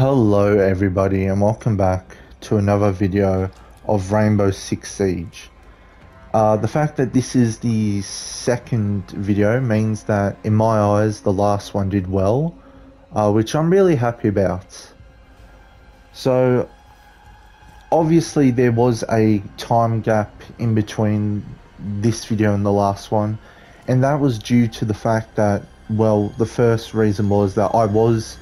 Hello everybody and welcome back to another video of Rainbow Six Siege. Uh, the fact that this is the second video means that in my eyes the last one did well, uh, which I'm really happy about. So obviously there was a time gap in between this video and the last one and that was due to the fact that well the first reason was that I was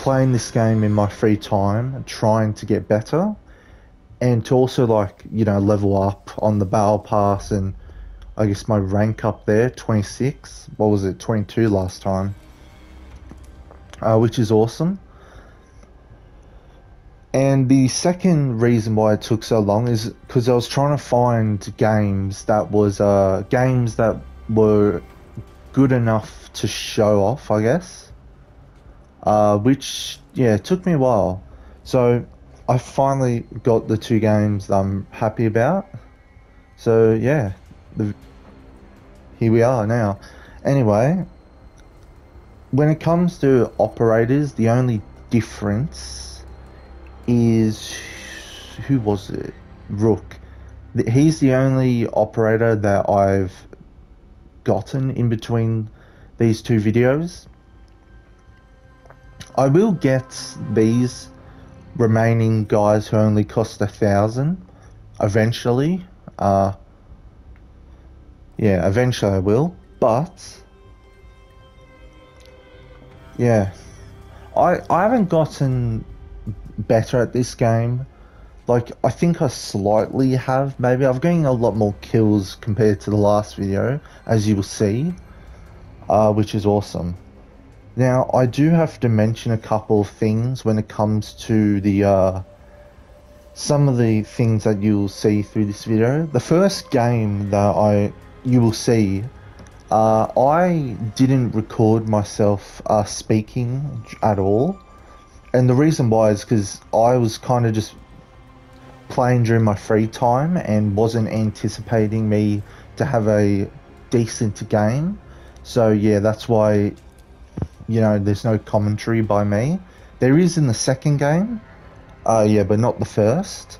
playing this game in my free time trying to get better and to also like you know level up on the battle pass and I guess my rank up there 26 what was it 22 last time uh, which is awesome and the second reason why it took so long is because I was trying to find games that was uh, games that were good enough to show off, I guess. Uh, which yeah, took me a while. So I finally got the two games I'm happy about. So yeah, the, here we are now. Anyway, when it comes to operators, the only difference is who was it? Rook. He's the only operator that I've gotten in between these two videos. I will get these remaining guys who only cost a thousand eventually. Uh, yeah, eventually I will. But yeah, I I haven't gotten better at this game. Like, I think I slightly have, maybe. I've gained a lot more kills compared to the last video, as you will see, uh, which is awesome. Now, I do have to mention a couple of things when it comes to the, uh, some of the things that you'll see through this video. The first game that I, you will see, uh, I didn't record myself uh, speaking at all and the reason why is because I was kind of just playing during my free time and wasn't anticipating me to have a decent game. So yeah, that's why you know there's no commentary by me. There is in the second game, uh, yeah, but not the first.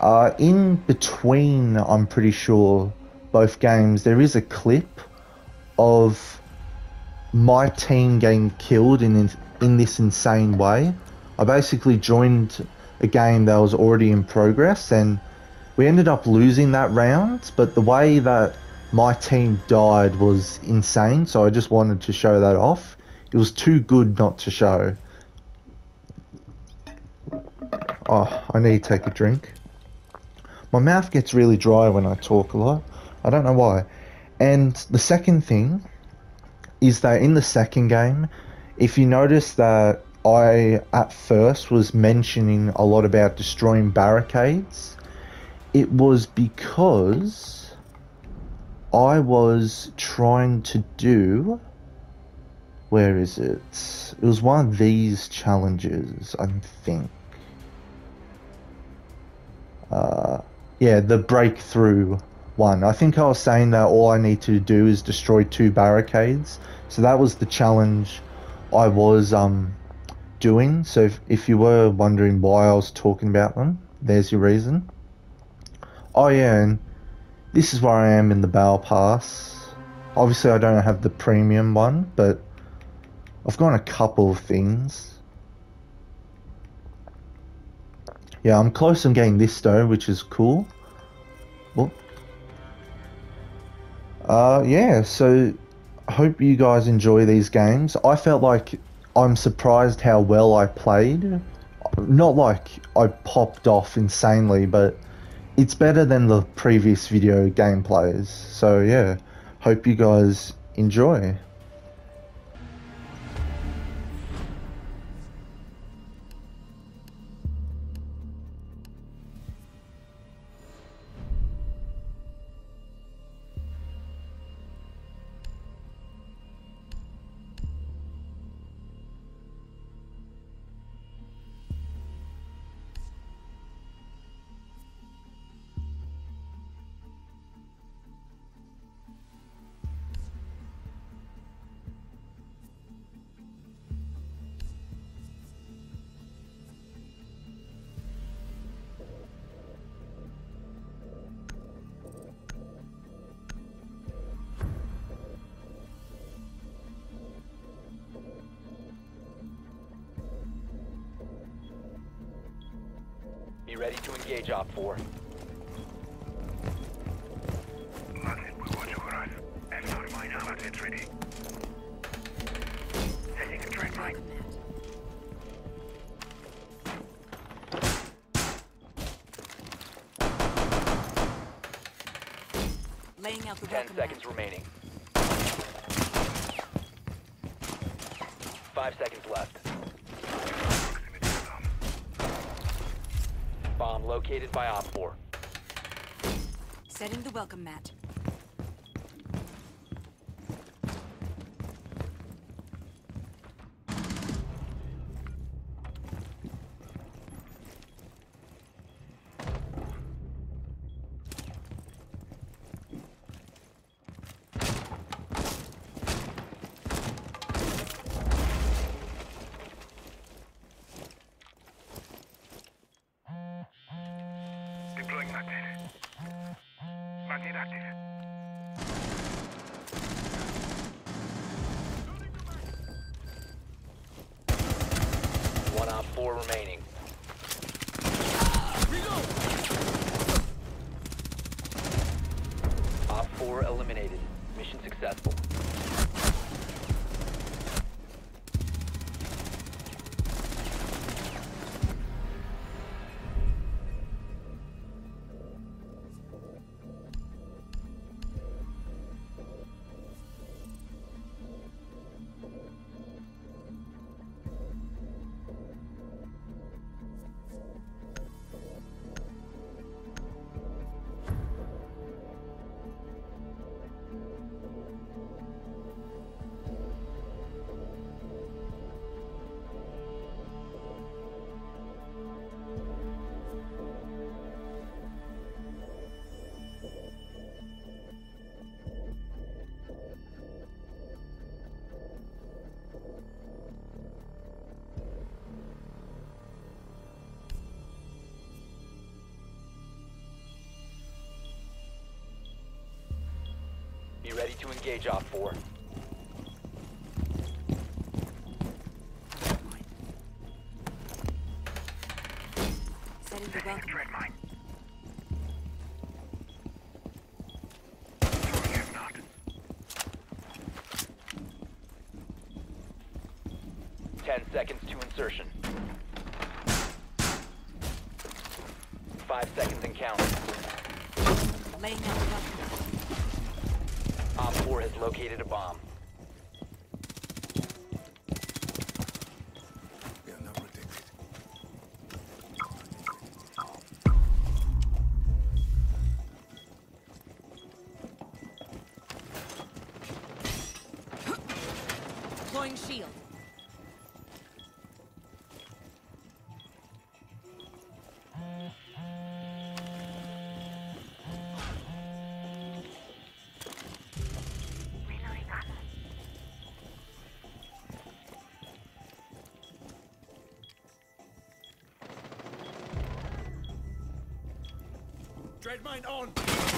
Uh, in between, I'm pretty sure both games there is a clip of my team getting killed in in this insane way. I basically joined a game that was already in progress and we ended up losing that round, but the way that my team died was insane, so I just wanted to show that off. It was too good not to show. Oh, I need to take a drink. My mouth gets really dry when I talk a lot. I don't know why. And the second thing is that in the second game, if you notice that I at first was mentioning a lot about destroying barricades, it was because I was trying to do. Where is it? It was one of these challenges, I think. Uh, yeah, the breakthrough one. I think I was saying that all I need to do is destroy two barricades. So that was the challenge I was um, doing. So if, if you were wondering why I was talking about them, there's your reason. Oh yeah, and this is where I am in the Battle Pass. Obviously I don't have the premium one, but I've got a couple of things. Yeah, I'm close on getting this though, which is cool. Well, uh, yeah, so I hope you guys enjoy these games. I felt like I'm surprised how well I played. Not like I popped off insanely, but it's better than the previous video gameplays. So yeah, hope you guys enjoy. Ready to engage OpFor. Martin, we watch over us. F-9 mine alert ready. Setting a trade mine. Laying out the 10 seconds mat. remaining. 5 seconds left. Located by OpFor. Setting the welcome mat. Deploying magnet. Magnet active. One Op 4 remaining. Be ready to engage OpFor. Trade mine on.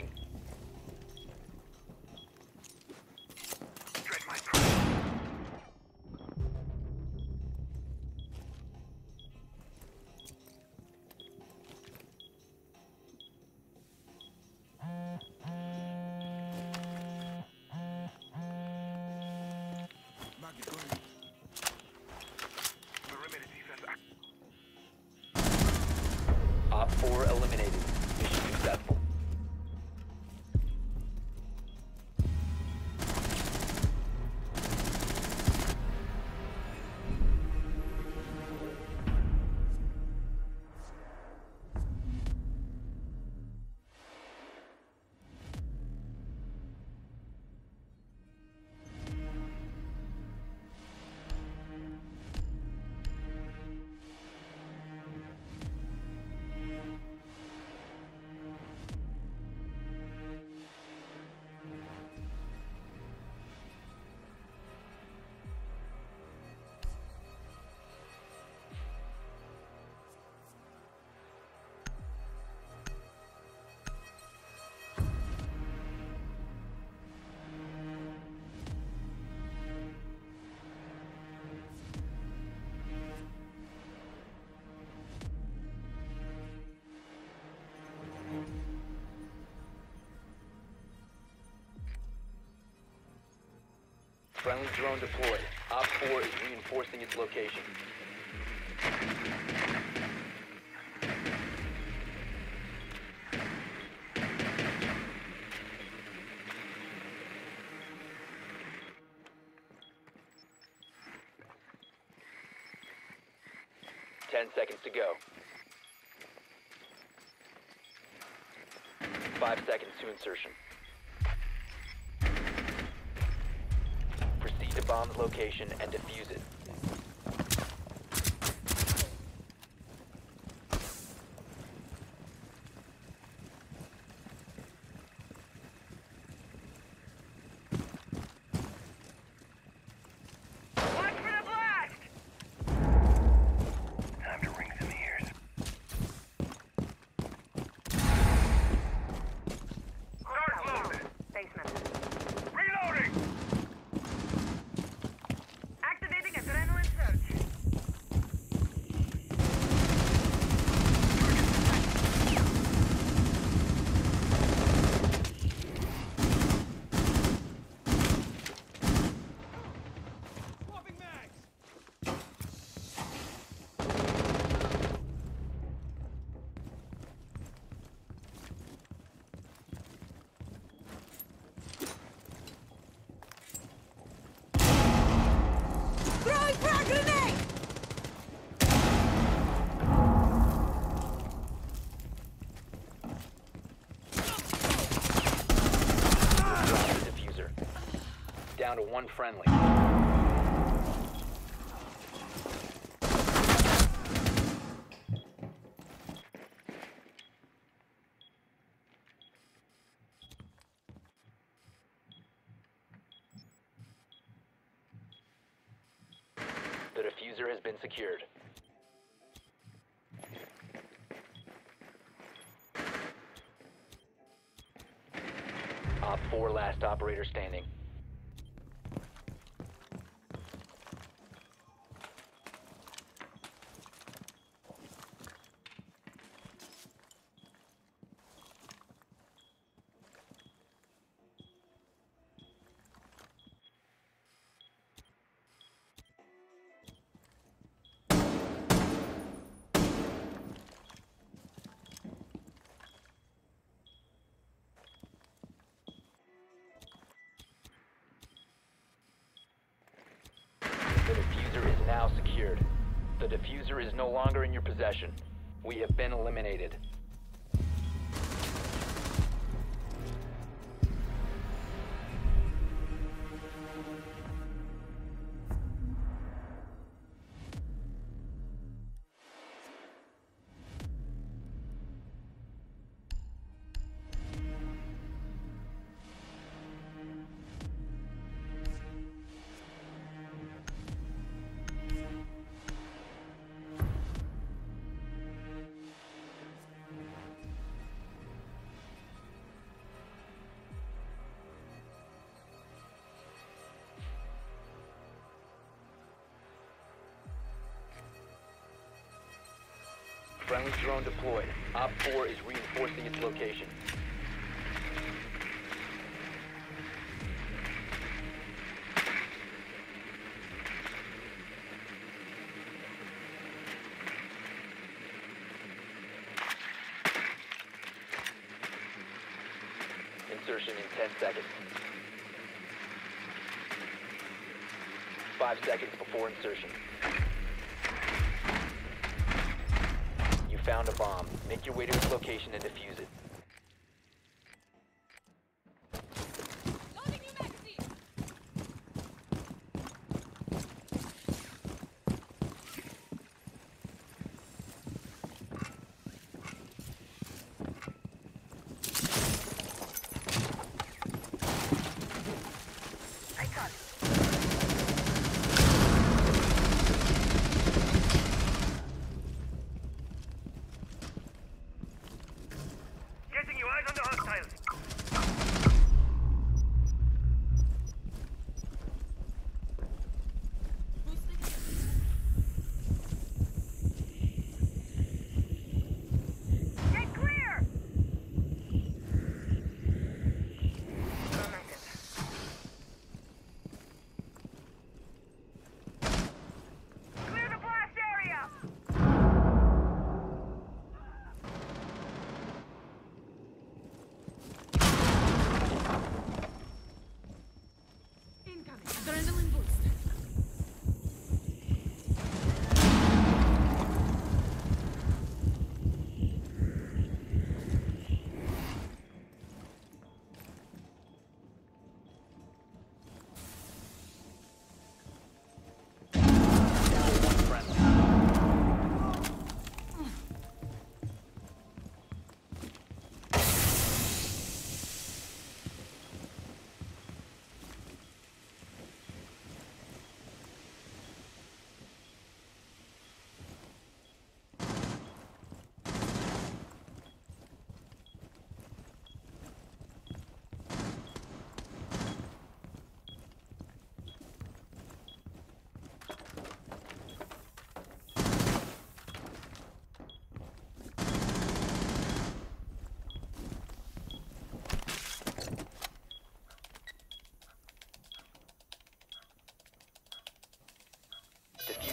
Friendly drone deployed. OpFor is reinforcing its location. Ten seconds to go. Five seconds to insertion. Bomb's location and defuse it. Down to one friendly. The defuser has been secured. Op 4 last operator standing. Secured. The defuser is no longer in your possession. We have been eliminated. Deployed. OpFor is reinforcing its location. Insertion in 10 seconds. 5 seconds before insertion. Found a bomb. Make your way to its location and defuse it.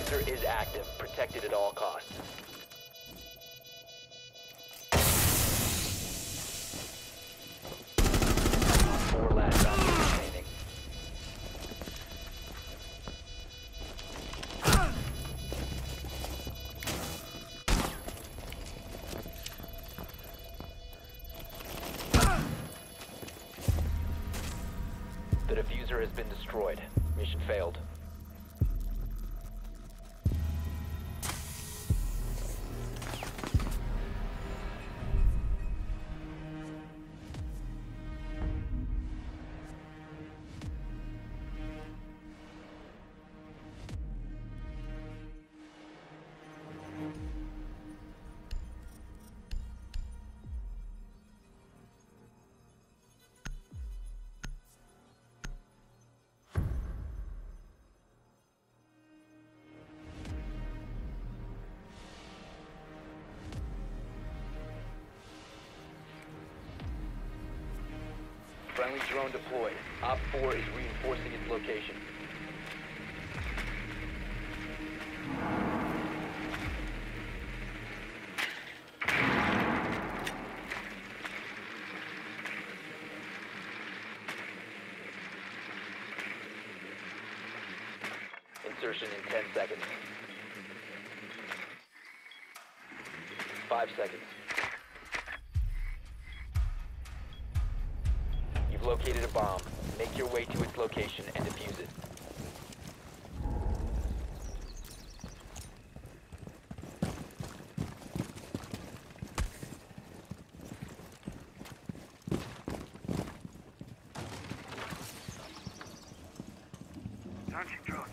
sensor is active, protected at all costs. Friendly drone deployed. Op 4 is reinforcing its location. Insertion in 10 seconds. 5 seconds. You've located a bomb. Make your way to its location and defuse it. Launching drone.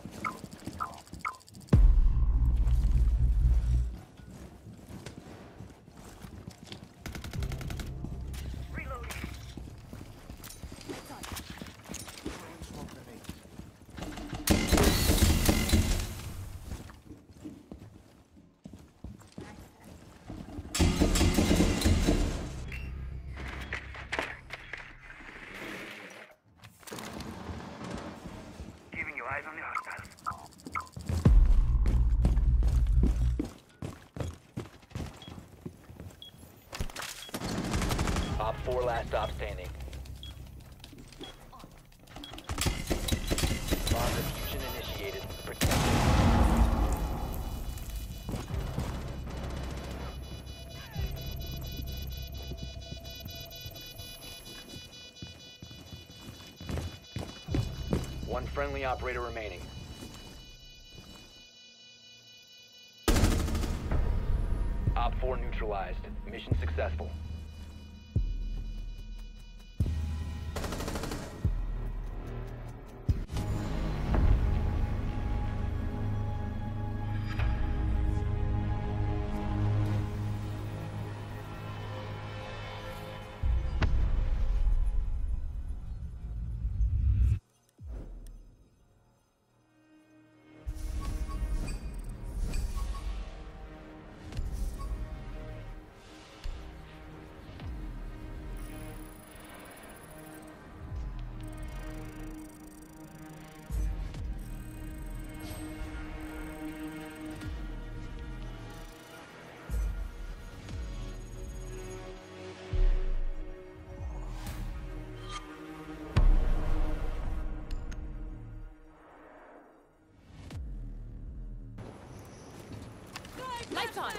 Reloading. Keeping your eyes on the hostiles. OpFor last stop standing. Bomb diffusion initiated. Protect. One friendly operator remaining. OpFor neutralized. Mission successful. Lights on.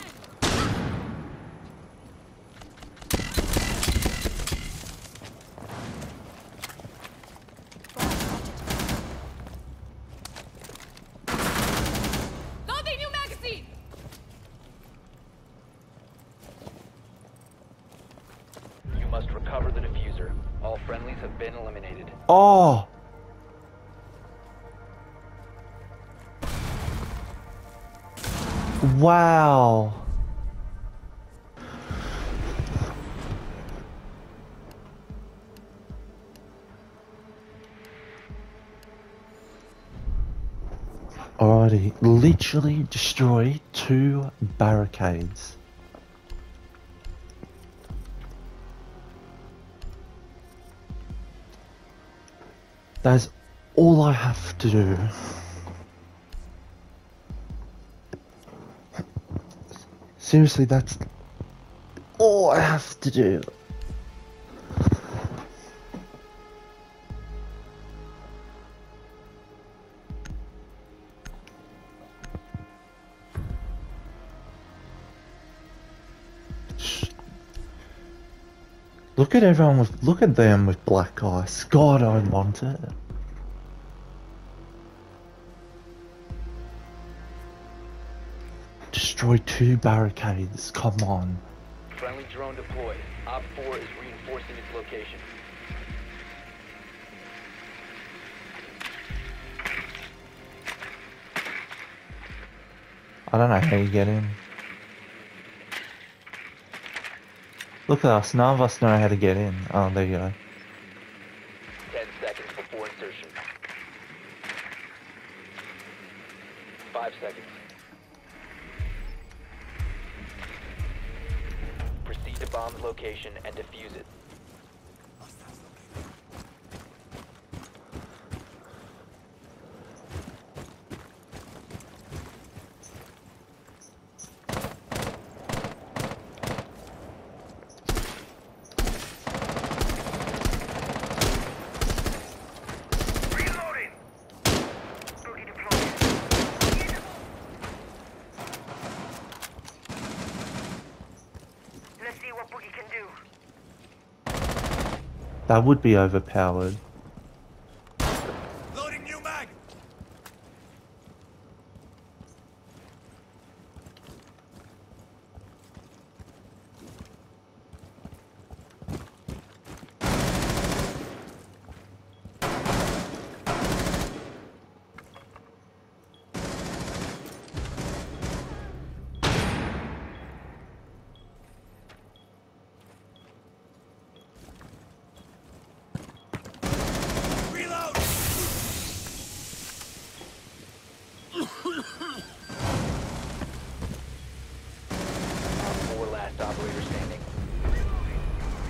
Loading new magazine. You must recover the defuser. All friendlies have been eliminated. Oh! Wow. Alrighty, literally destroy two barricades. That's all I have to do. Seriously, that's all I have to do. Look at everyone with look at them with black eyes. God, I want it. Destroy two barricades. Come on. Friendly drone deployed. Op 4 is reinforcing its location. I don't know how you get in. Look at us. None of us know how to get in. Oh, there you go. Defuse it. Reloading! Boogie deployed. Let's see what Boogie can do. That would be overpowered. Loading new mag! Reload! Op 4 last operator standing.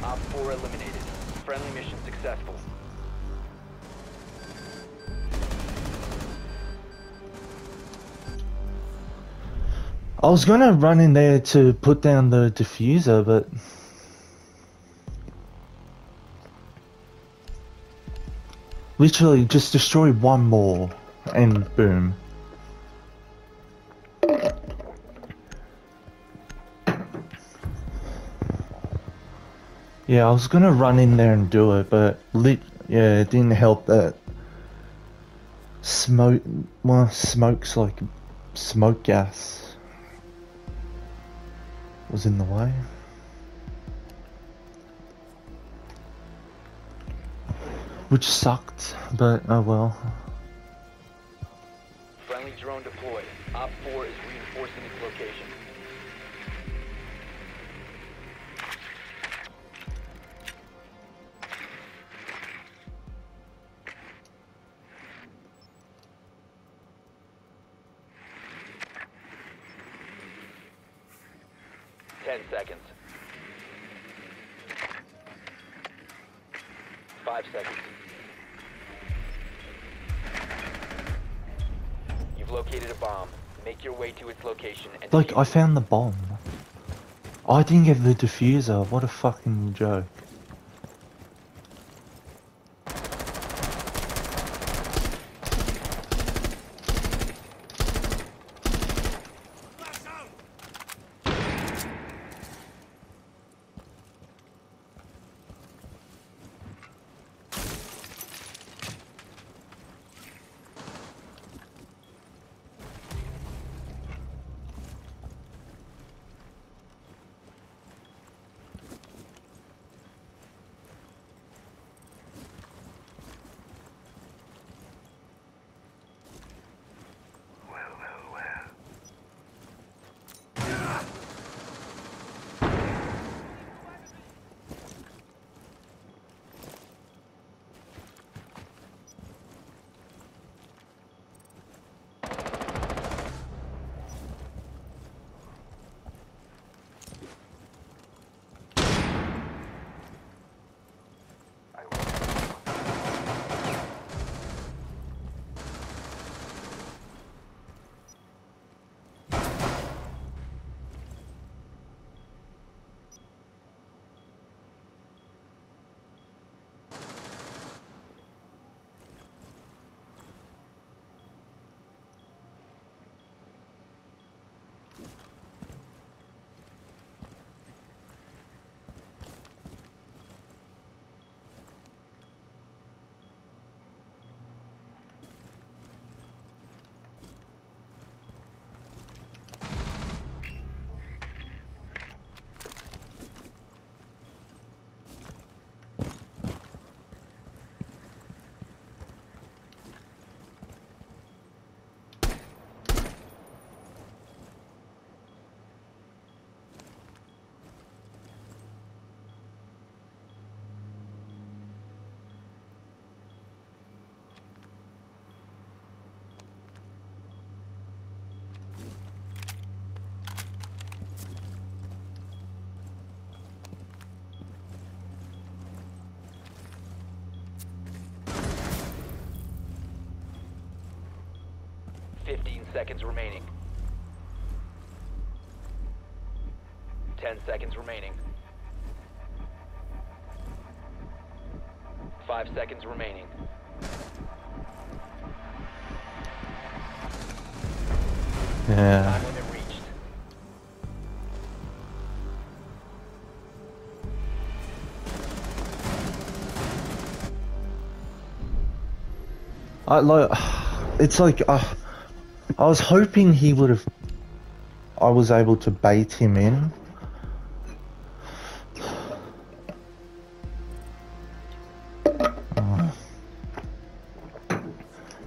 Op 4 eliminated. Friendly mission successful. I was gonna run in there to put down the defuser, but literally just destroy one more, and boom. Yeah, I was gonna run in there and do it, but lit. Yeah, it didn't help that smoke. Well, smoke's like smoke gas was in the way. Which sucked, but oh well. Friendly drone deployed. Op 4 is Five seconds. You've located a bomb. Make your way to its location and Like, I found the bomb. I didn't get the defuser. What a fucking joke. Seconds remaining. 10 seconds remaining. 5 seconds remaining. Yeah. Time limit reached. I like. It's like uh, I was hoping he would have. I was able to bait him in. Oh.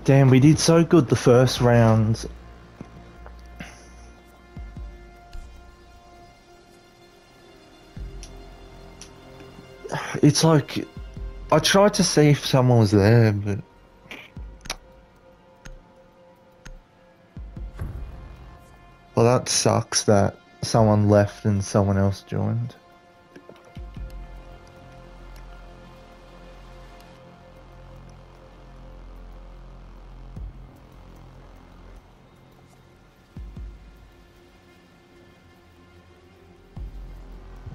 Damn, we did so good the first round. It's like I tried to see if someone was there, but sucks that someone left and someone else joined.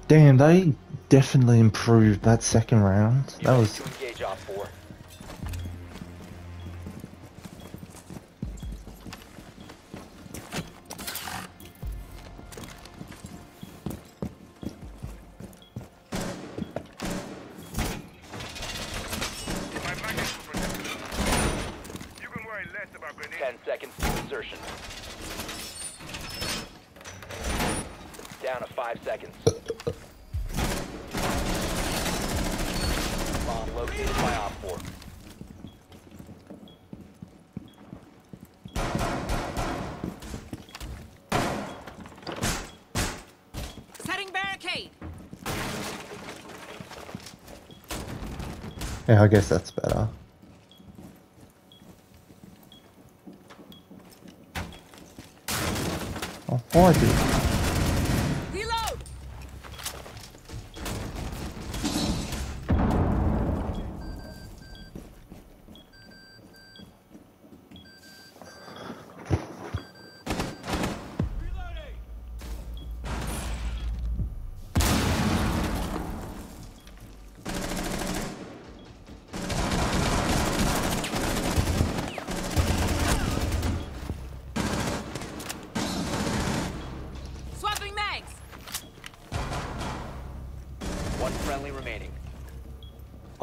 Damn, they definitely improved that second round. That was I guess that's better. Oh, why did?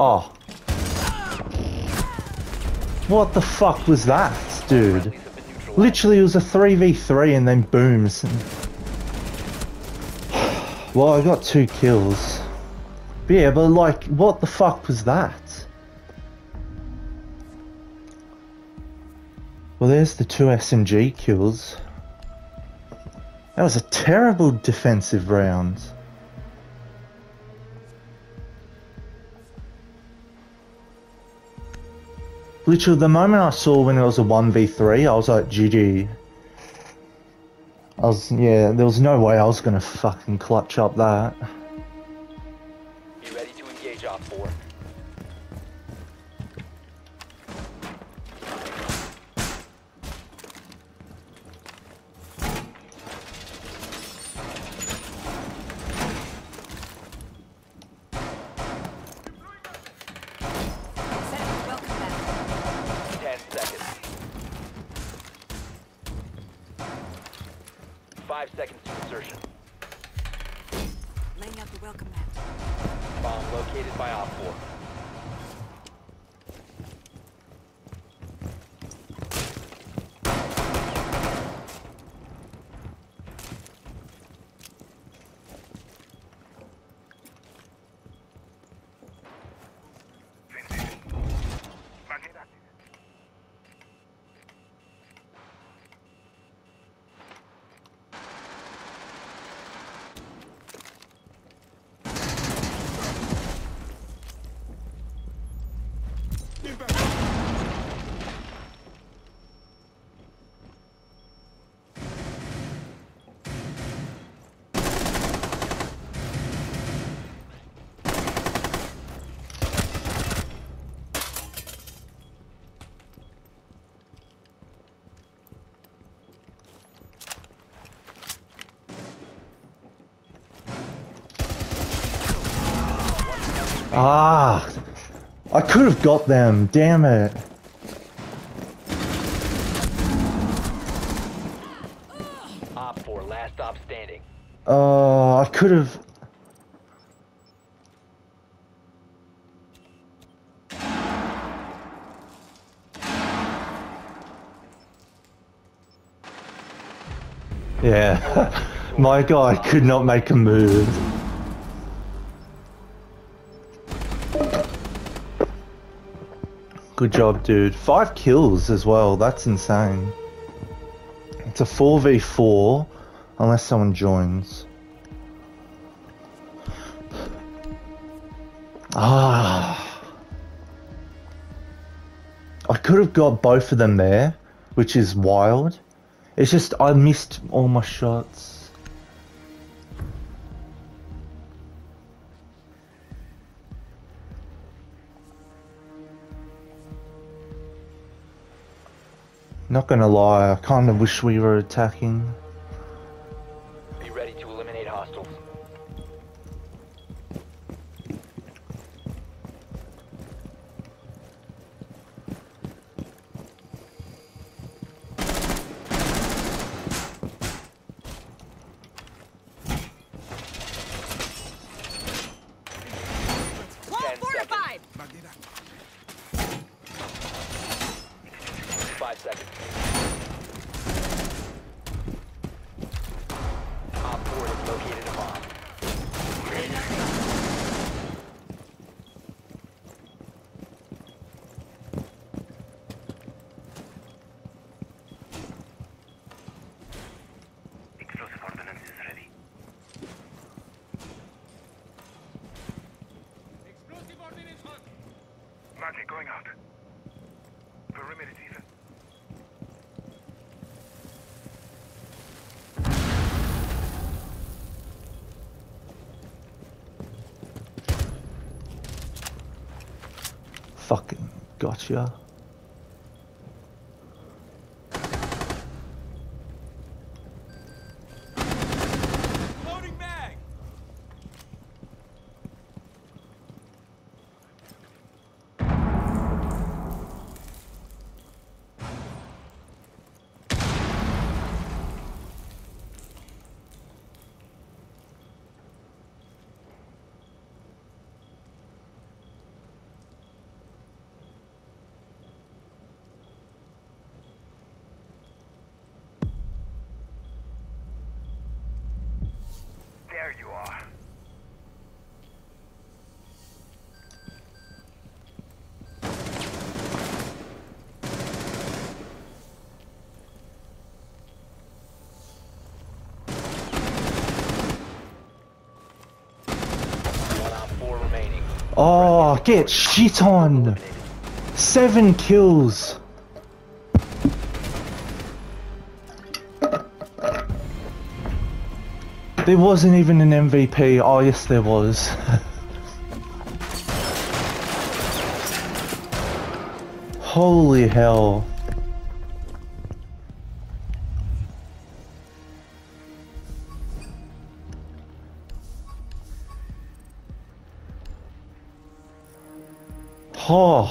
Oh. What the fuck was that, dude? Literally, it was a 3v3 and then booms. Well, I got two kills. But yeah, but like, what the fuck was that? Well, there's the two SMG kills. That was a terrible defensive round. Literally, the moment I saw when it was a 1v3, I was like, GG. I was, yeah, there was no way I was gonna fucking clutch up that. Be ready to engage OpFor. Ah, I could have got them. Damn it. OpFor, last stop standing. Oh, I could have. Yeah, my guy could not make a move. Good job, dude. Five kills as well. That's insane. It's a 4v4 unless someone joins. Ah. I could have got both of them there, which is wild. It's just I missed all my shots. Not gonna lie, I kind of wish we were attacking. Be ready to eliminate hostiles. Wall Ten fortified! Five seconds. OpFor has located a bomb. Explosive ordnance is ready. Market going out. Perimeter even. Fucking gotcha. Loading mag! There you are. One Op 4 remaining. Oh, get shit on! Seven kills! There wasn't even an MVP. Oh, ah, yes, there was. Holy hell. Oh.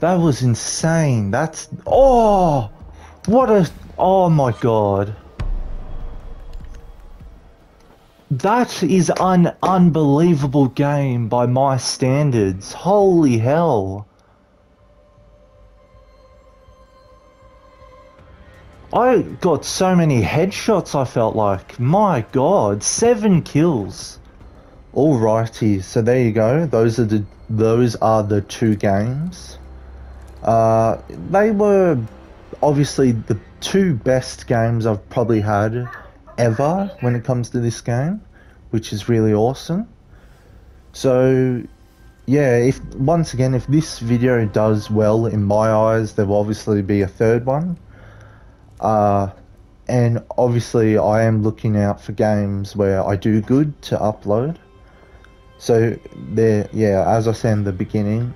That was insane. That's oh, what a oh my god. That is an unbelievable game by my standards. Holy hell. I got so many headshots I felt like. My god, seven kills. Alrighty, so there you go. Those are the those are the two games. Uh, they were obviously the two best games I've probably had ever when it comes to this game, which is really awesome. So, yeah, if once again, if this video does well in my eyes, there will obviously be a third one. Uh, and obviously, I am looking out for games where I do good to upload. So there, yeah, as I said in the beginning,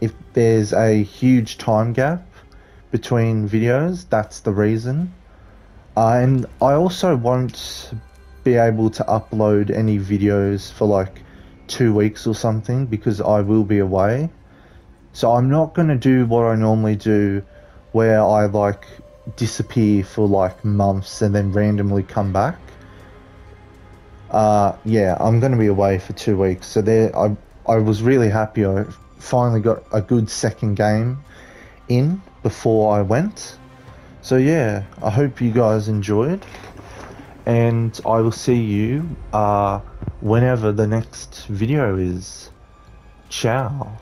if there's a huge time gap between videos, that's the reason. Uh, and I also won't be able to upload any videos for like two weeks or something because I will be away. So I'm not going to do what I normally do where I like disappear for like months and then randomly come back. Uh, yeah, I'm going to be away for two weeks. So there, I, I was really happy I finally got a good second game in before I went. So yeah, I hope you guys enjoyed. And I will see you uh, whenever the next video is. Ciao.